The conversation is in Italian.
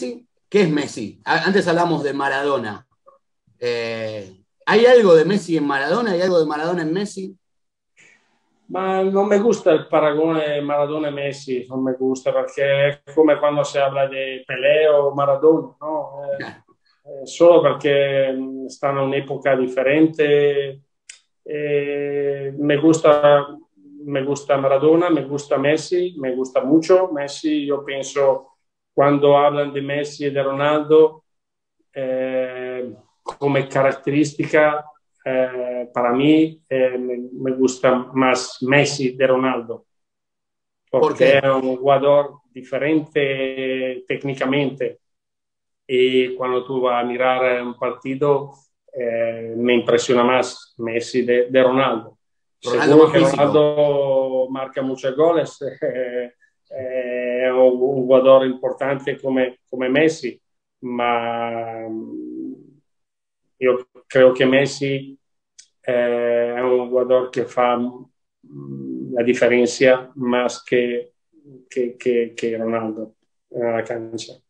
Messi, ¿qué es Messi? Antes hablamos de Maradona. Eh, ¿Hay algo de Messi en Maradona? ¿Hay algo de Maradona en Messi? Ma non mi gusta il paragone Maradona-Messi, non mi gusta perché è come quando si parla di Pelé o Maradona, no? eh, solo perché stanno in un'epoca differente. Eh, mi, gusta, mi gusta Maradona, mi gusta Messi, mi gusta mucho Messi. Io penso quando parlano di Messi e di Ronaldo eh, come caratteristica eh, para mí eh, me, me, gusta más Messi de Ronaldo, porque es un jugador diferente técnicamente y cuando tú vas a mirar un partido eh, me impresiona más Messi de, de Ronaldo. Ronaldo Seguro que Ronaldo marca muchos goles, eh, è un, jugador importante come, come Messi, ma io credo che Messi eh, è un giocatore che fa mm, la differenza più che, che, che, che Ronaldo nella cancha.